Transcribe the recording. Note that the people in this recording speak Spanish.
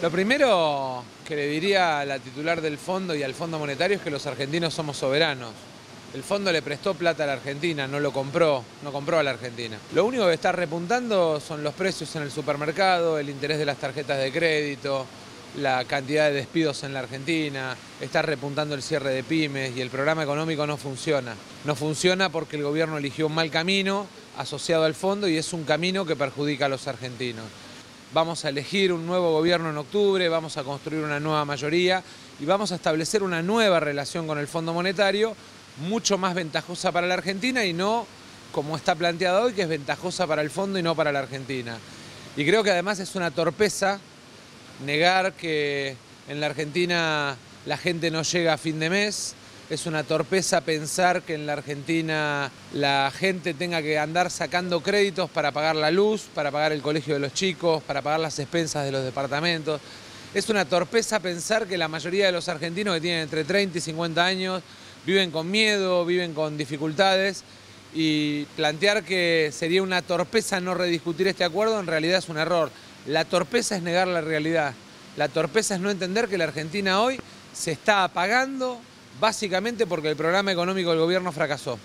Lo primero que le diría a la titular del fondo y al Fondo Monetario es que los argentinos somos soberanos. El fondo le prestó plata a la Argentina, no lo compró, no compró a la Argentina. Lo único que está repuntando son los precios en el supermercado, el interés de las tarjetas de crédito, la cantidad de despidos en la Argentina, está repuntando el cierre de pymes y el programa económico no funciona. No funciona porque el gobierno eligió un mal camino asociado al fondo y es un camino que perjudica a los argentinos vamos a elegir un nuevo gobierno en octubre, vamos a construir una nueva mayoría y vamos a establecer una nueva relación con el Fondo Monetario mucho más ventajosa para la Argentina y no como está planteado hoy, que es ventajosa para el fondo y no para la Argentina. Y creo que además es una torpeza negar que en la Argentina la gente no llega a fin de mes, es una torpeza pensar que en la Argentina la gente tenga que andar sacando créditos para pagar la luz, para pagar el colegio de los chicos, para pagar las expensas de los departamentos. Es una torpeza pensar que la mayoría de los argentinos que tienen entre 30 y 50 años viven con miedo, viven con dificultades y plantear que sería una torpeza no rediscutir este acuerdo en realidad es un error. La torpeza es negar la realidad. La torpeza es no entender que la Argentina hoy se está apagando básicamente porque el programa económico del gobierno fracasó.